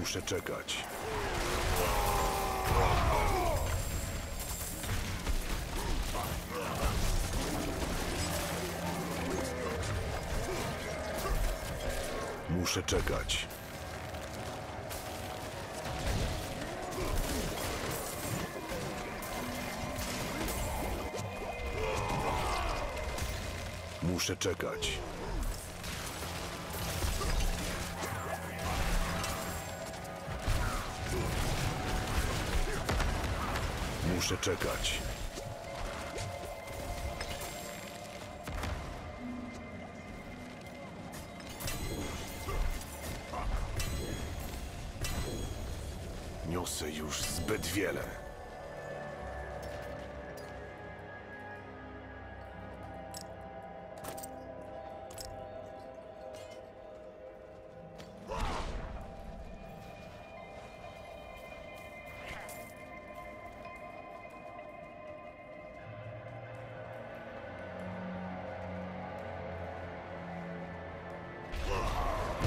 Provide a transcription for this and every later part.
Muszę czekać. Muszę czekać. Muszę czekać. Muszę czekać. Niosę już zbyt wiele.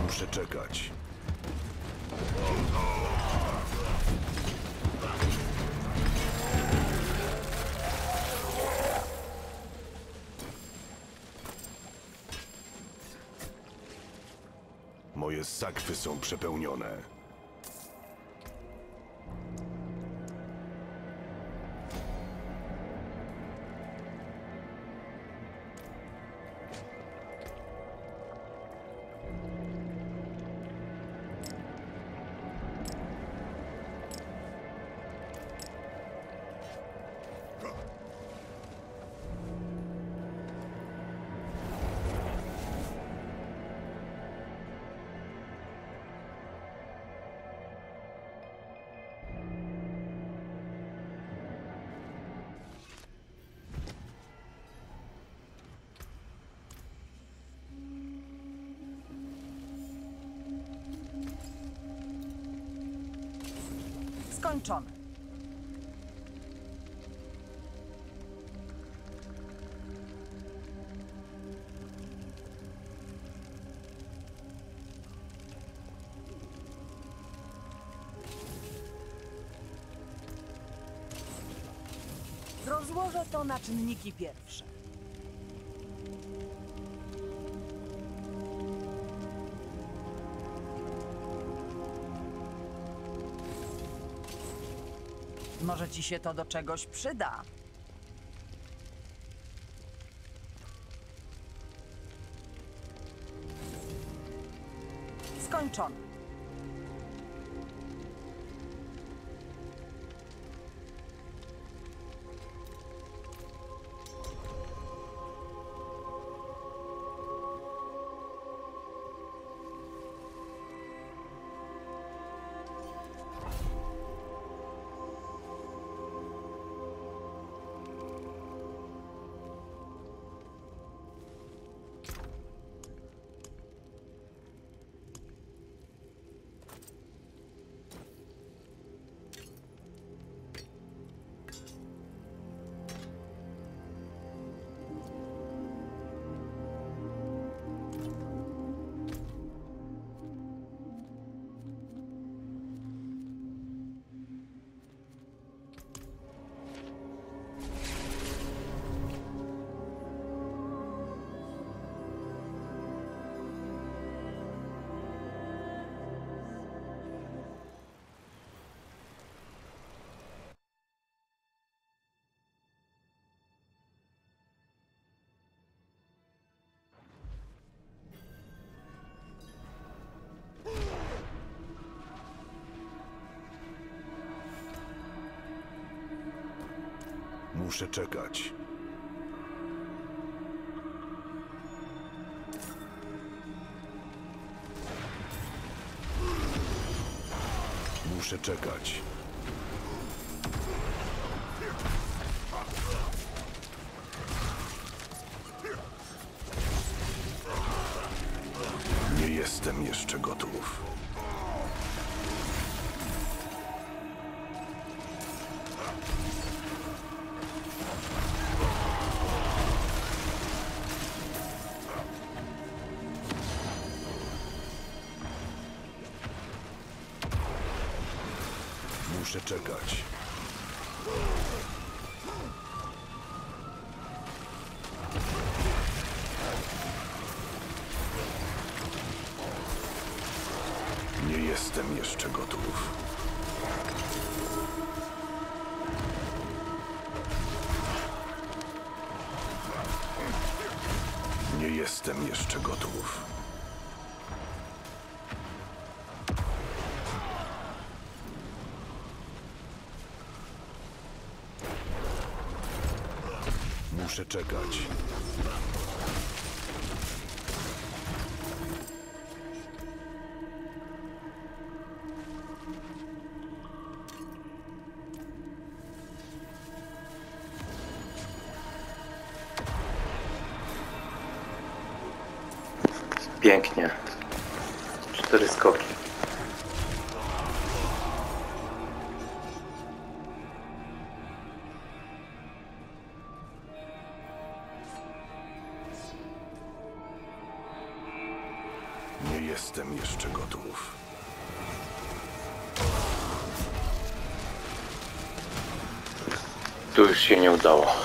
Muszę czekać. Moje sakwy są przepełnione. Rozłożę to na czynniki pierwsze. Może ci się to do czegoś przyda. Skończone. Muszę czekać. Muszę czekać. jeszcze czekać. spotkać. Pięknie. Cztery skoki. jestem jeszcze gotów. Tu już się nie udało.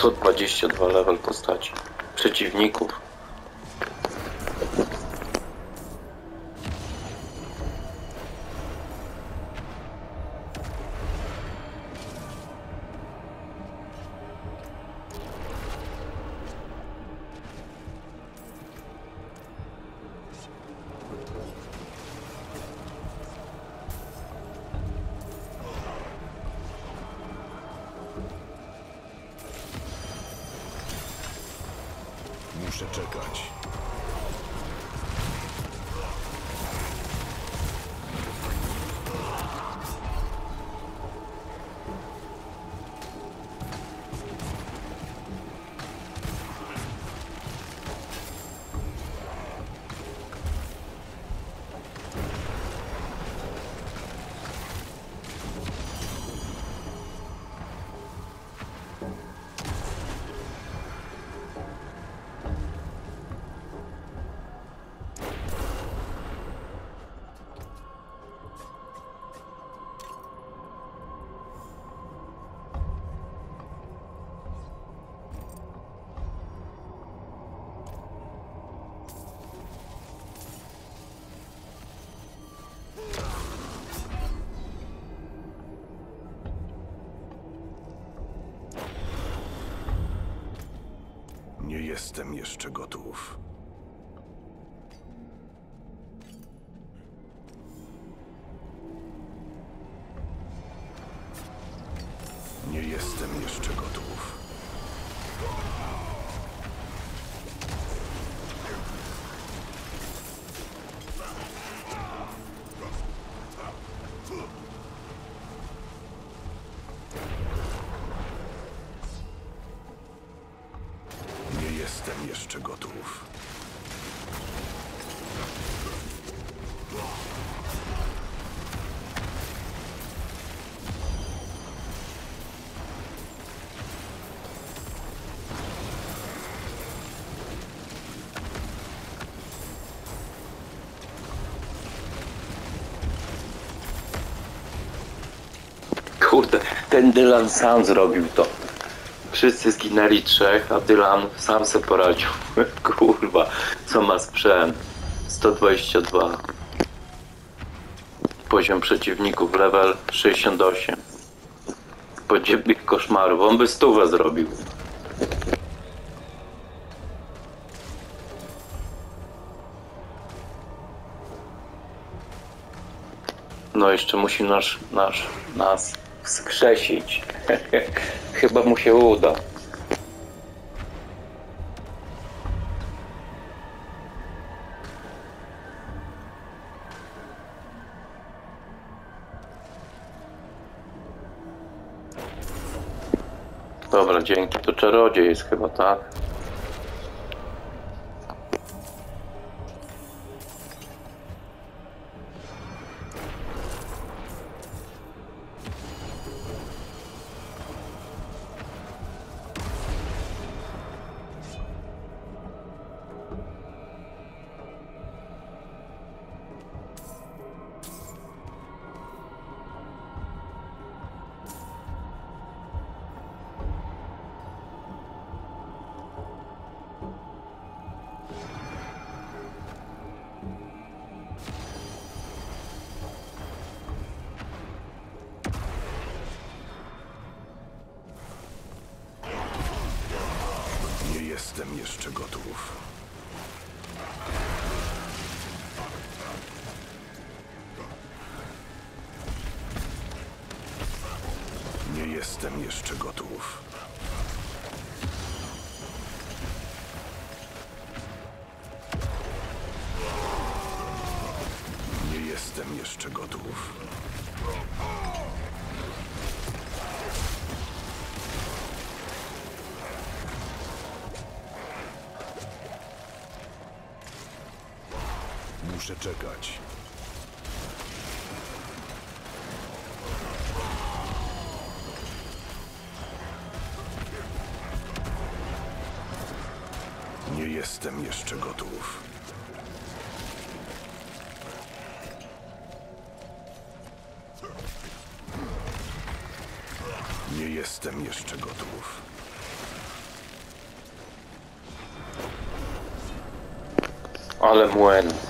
122 level postaci. Przeciwników. jestem jeszcze gotów. kurde, ten Dylan sam zrobił to. Wszyscy zginęli trzech, a Dylan sam se poradził. Kurwa, co ma sprzęt. 122. Poziom przeciwników, level 68. Podziemnych koszmarów, on by stówę zrobił. No jeszcze musi nasz, nasz, nas wskrzesić. Chyba mu się uda. Dobra, dzięki. To czarodziej jest chyba, tak? Jeszcze gotów. Nie jestem jeszcze gotów. Muszę czekać. Nie jestem jeszcze gotów. Nie jestem jeszcze gotów. Ale młyn.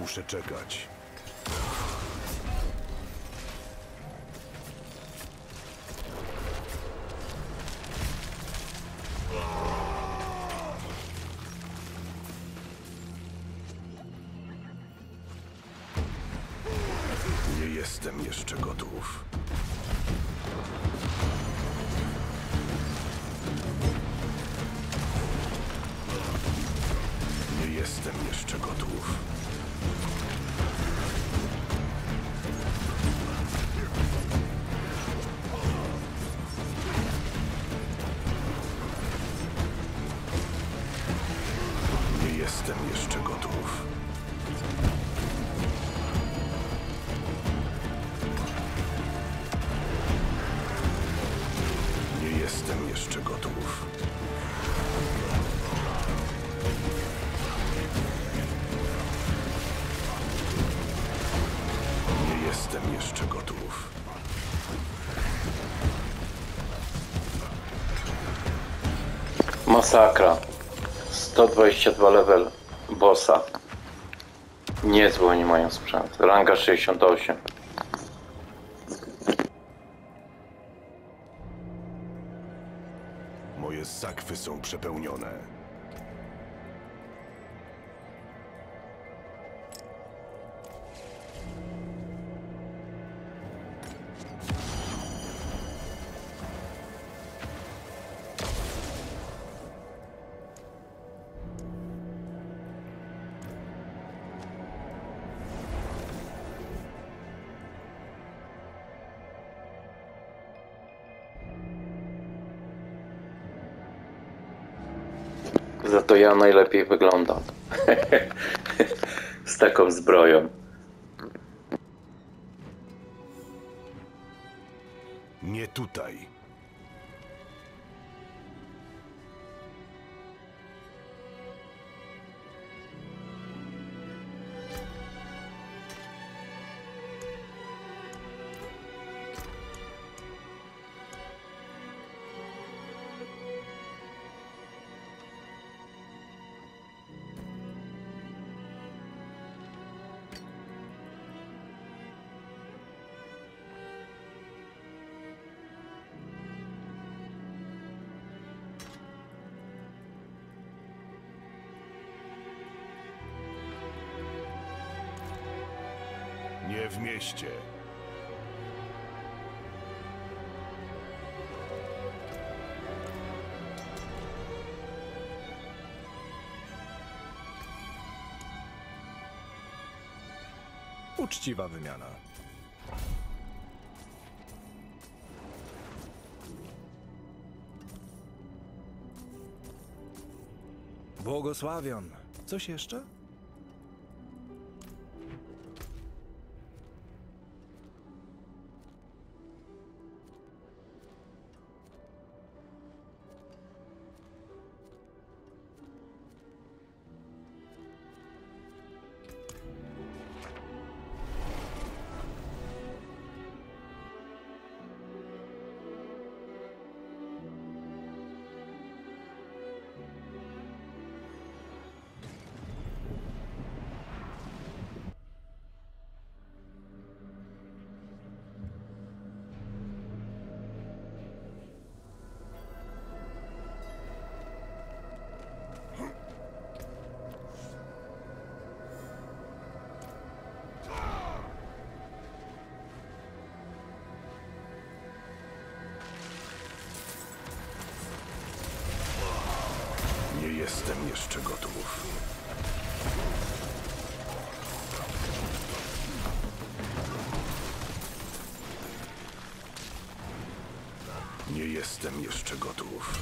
Muszę czekać. Masakra. 122 level bossa. Niezły oni mają sprzęt. Ranga 68. Moje sakwy są przepełnione. Ja najlepiej wyglądam. Z taką zbroją. Nie tutaj. W mieście. Uczciwa wymiana. Błogosławion. Coś jeszcze? Jestem jeszcze gotów. Nie jestem jeszcze gotów.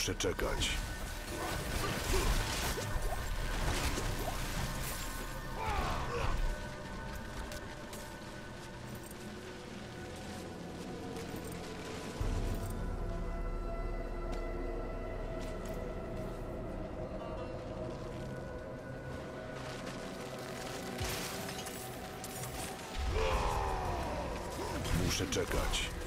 Muszę czekać. Muszę czekać.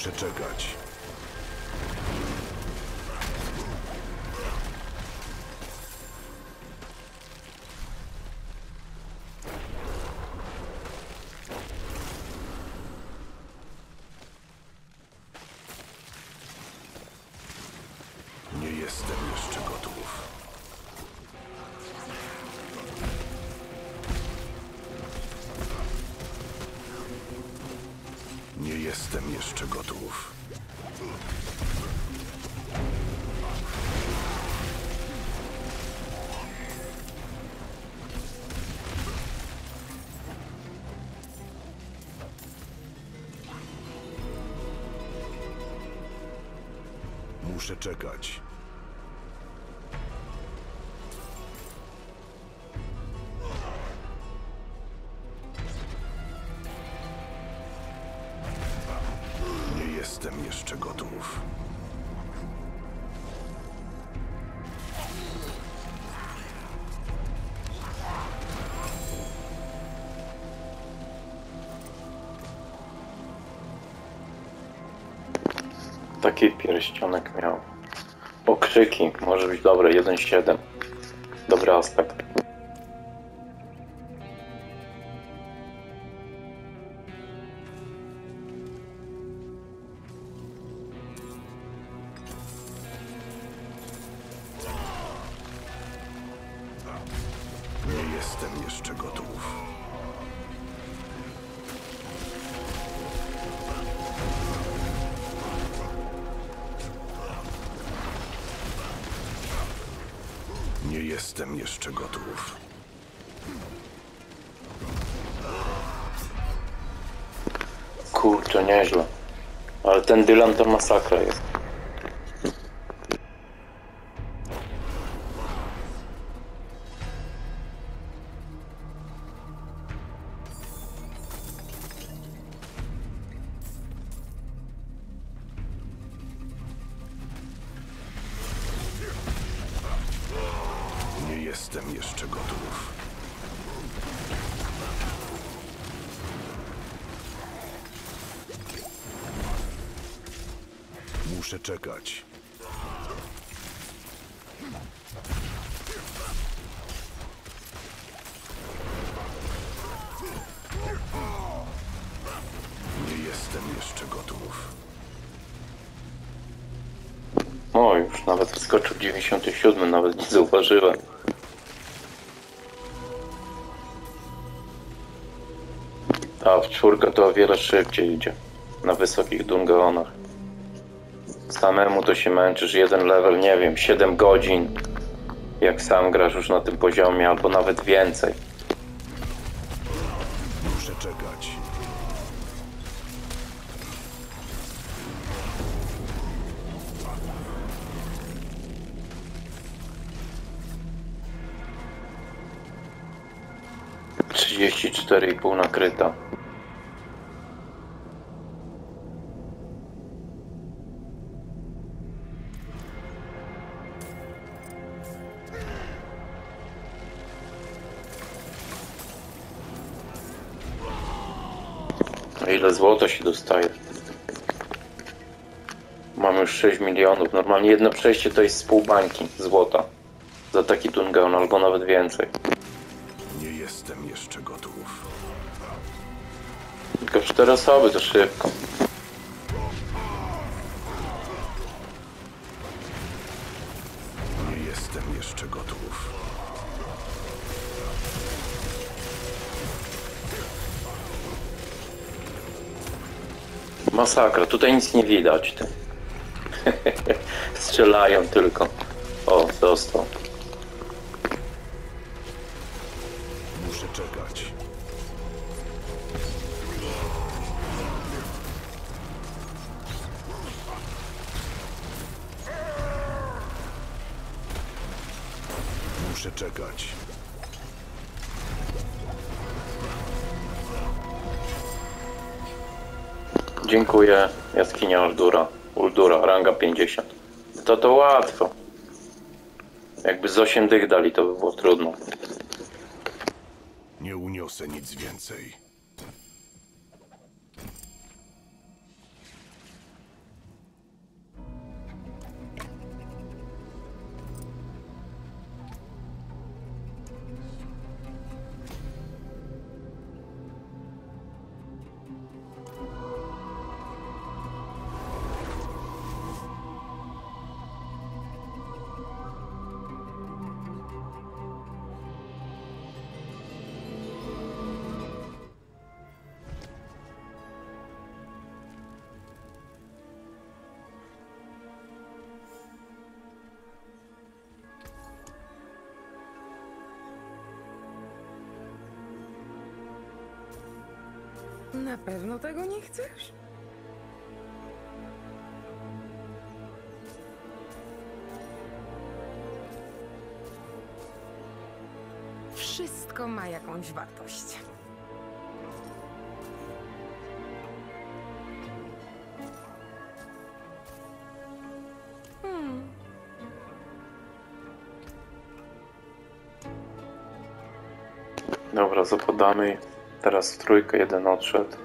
Muszę czekać. Nie jestem jeszcze gotów. Jestem jeszcze gotów. Muszę czekać. Pierścionek miał. Okrzyki, może być dobre, 1.7. Dobry aspekt. Nie jestem jeszcze gotów. Jestem jeszcze gotów. Kurczę, nieźle. Ale ten Dylan to masakra jest. Jestem jeszcze gotów. O, już nawet wskoczył 97, nawet nie zauważyłem. A w czwórkę to o wiele szybciej idzie. Na wysokich dungeonach. Samemu to się męczysz jeden level, nie wiem, 7 godzin. Jak sam grasz już na tym poziomie, albo nawet więcej. 4,5 nakryta. Ile złota się dostaje? Mam już 6 milionów. Normalnie jedno przejście to jest z pół bańki złota. Za taki tunel, albo nawet więcej. Jeszcze gotów. Tylko cztery osoby to szybko. Nie jestem jeszcze gotów. Masakra, tutaj nic nie widać. Strzelają tylko. O, dostał. Jaskinia Uldura. Uldura, ranga 50. To to łatwo. Jakby z 8 dych dali, to by było trudno. Nie uniosę nic więcej. Na pewno tego nie chcesz? Wszystko ma jakąś wartość. Hmm. Dobra, zapadamy. Teraz w trójkę jeden odszedł.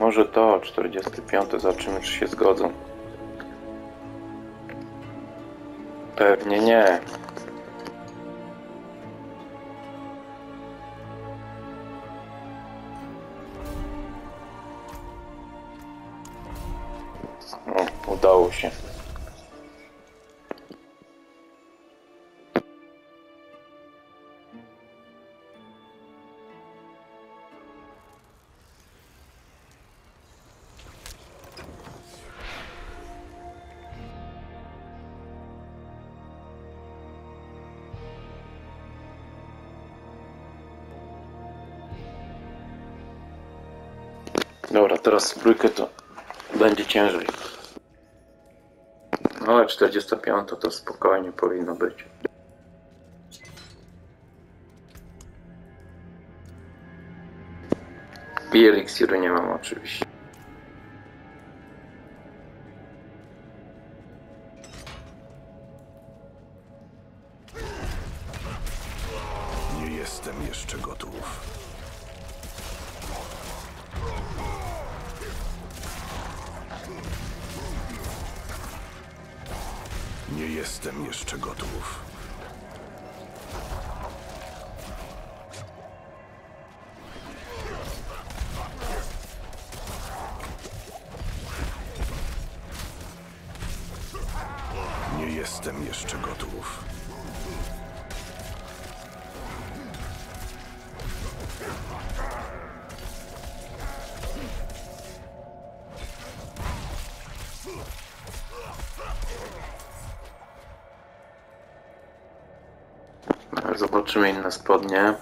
Może to, 45, zobaczymy czy się zgodzą. Pewnie nie. Udało się. Teraz trójkę to będzie ciężej. No ale 45 to spokojnie powinno być. I eliksiru nie mam oczywiście. Gotów. Zobaczymy inne spodnie.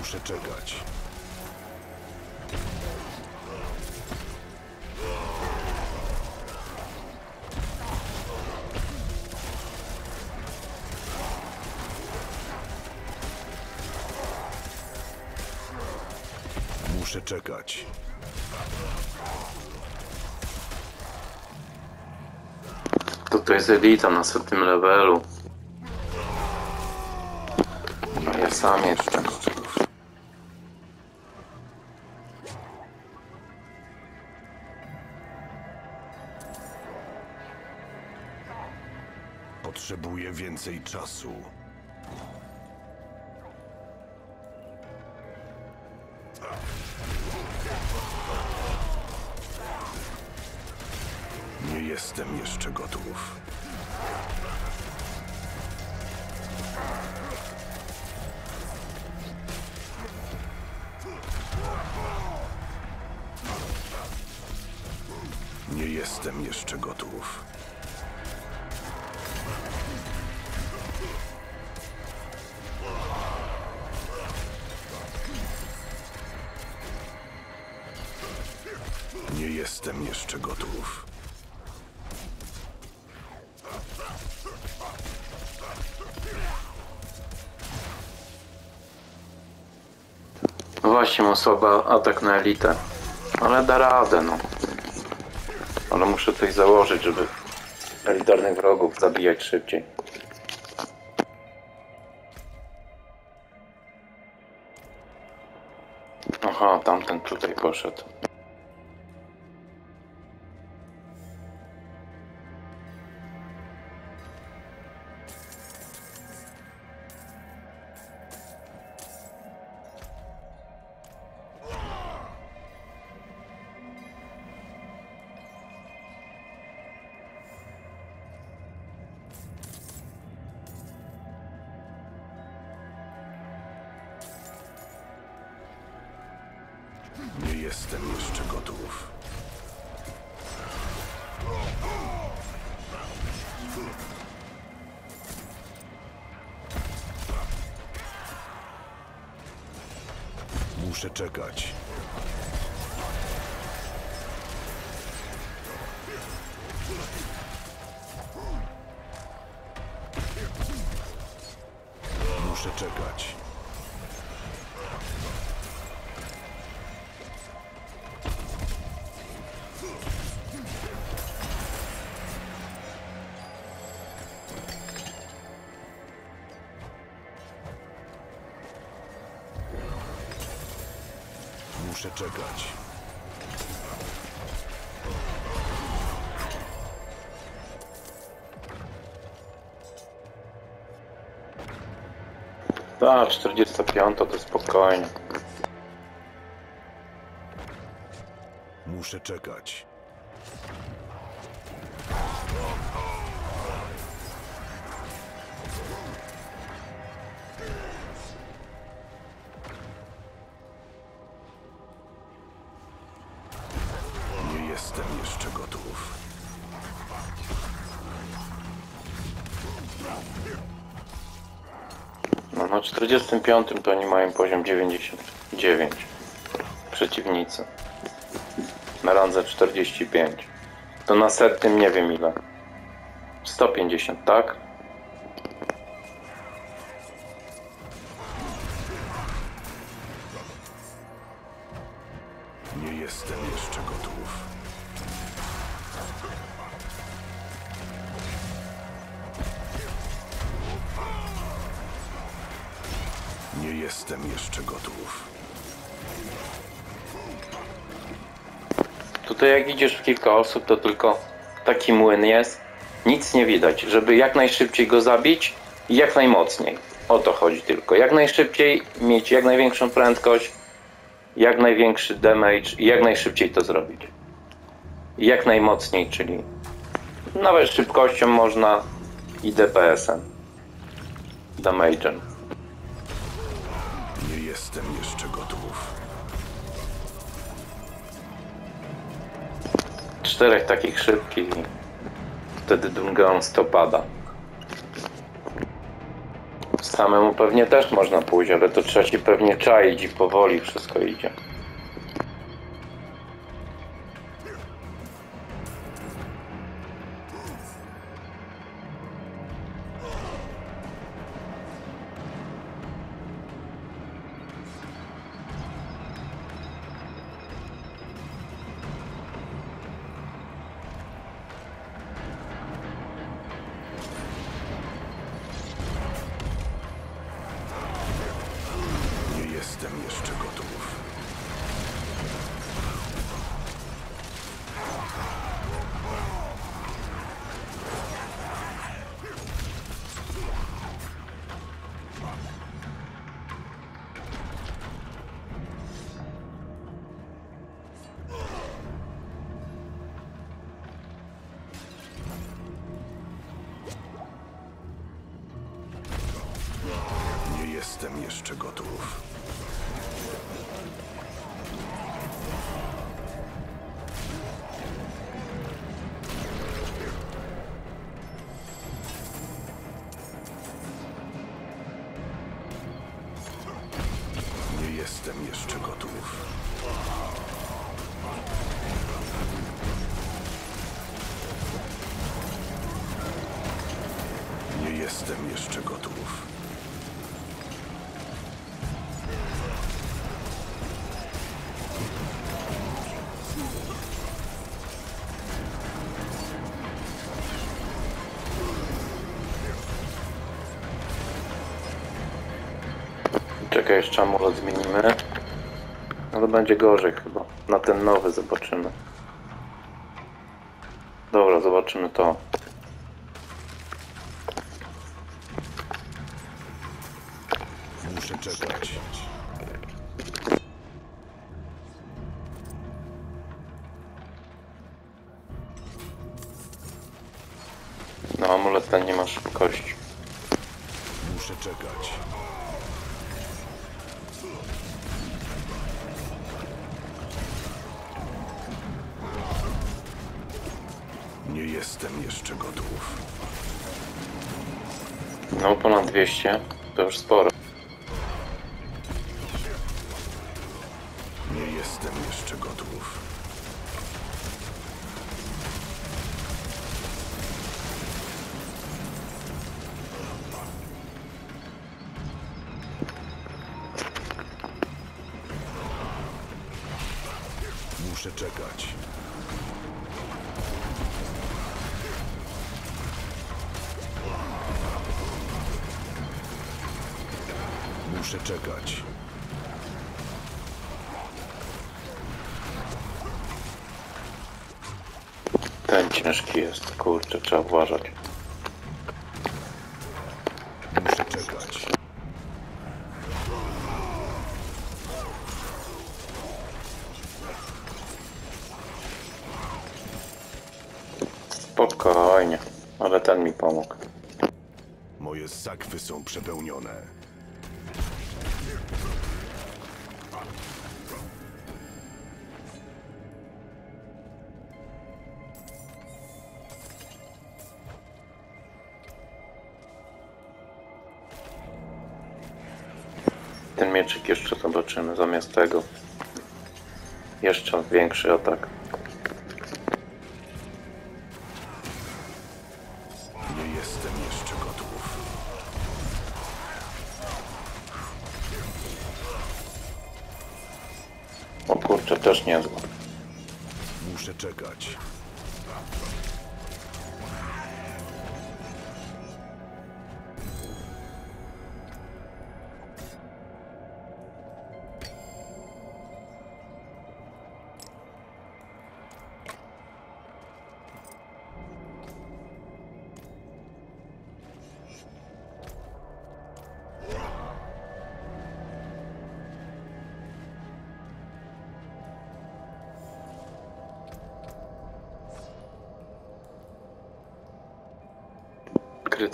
Muszę czekać. Muszę czekać. To to jest elita na setnym levelu. A ja sam jeszcze. Więcej czasu. Nie jestem jeszcze gotów. Jestem jeszcze gotów. Właśnie, mam słaba atak na elitę. Ale da radę, no. Ale muszę coś założyć, żeby elitarnych wrogów zabijać szybciej. Aha, tamten tutaj poszedł. Muszę czekać. 45 to spokojnie. Muszę czekać. Na 45 to oni mają poziom 99. Przeciwnicy. Na randze 45. To na setnym nie wiem ile. 150, tak? Kilka osób, to tylko taki młyn jest. Nic nie widać, żeby jak najszybciej go zabić i jak najmocniej. O to chodzi tylko. Jak najszybciej mieć jak największą prędkość, jak największy damage i jak najszybciej to zrobić. Jak najmocniej, czyli nawet szybkością można i DPS-em. Damage'em. Czterech takich szybkich i wtedy Dungans to pada. Samemu pewnie też można pójść, ale to trzeba się pewnie czaić i powoli wszystko idzie. Czekaj, jeszcze amulet zmienimy. Ale będzie gorzej chyba. Na ten nowy zobaczymy. Dobra, zobaczymy to. Nie jestem jeszcze gotów. No ponad 200, to już sporo. Jest, kurczę, trzeba uważać. Muszę czekać. Spokojnie, ale ten mi pomógł. Moje sakwy są przepełnione. Ten mieczyk jeszcze zobaczymy zamiast tego. Jeszcze większy atak.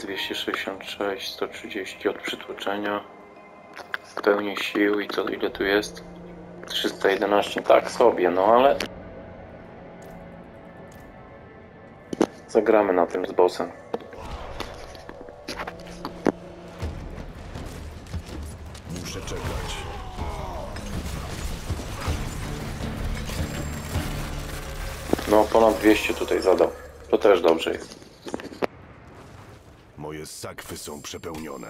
266, 130 od przytłoczenia. W pełni sił i co, ile tu jest? 311, tak sobie, no ale... Zagramy na tym z bossem. Muszę czekać. No, ponad 200 tutaj zadał. To też dobrze jest. Moje sakwy są przepełnione.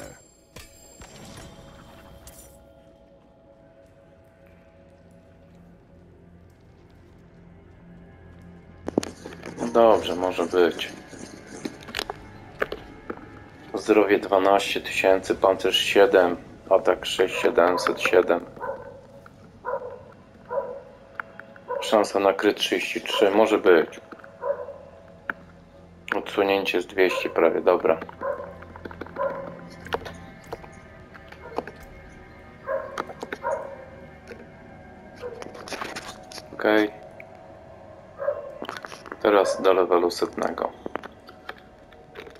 Dobrze, może być. Zdrowie 12 tysięcy, pancerz 7, atak 6707. Szansa na kryt 33, może być. Odsunięcie z 200 prawie, dobra. Okej. Teraz do levelu setnego.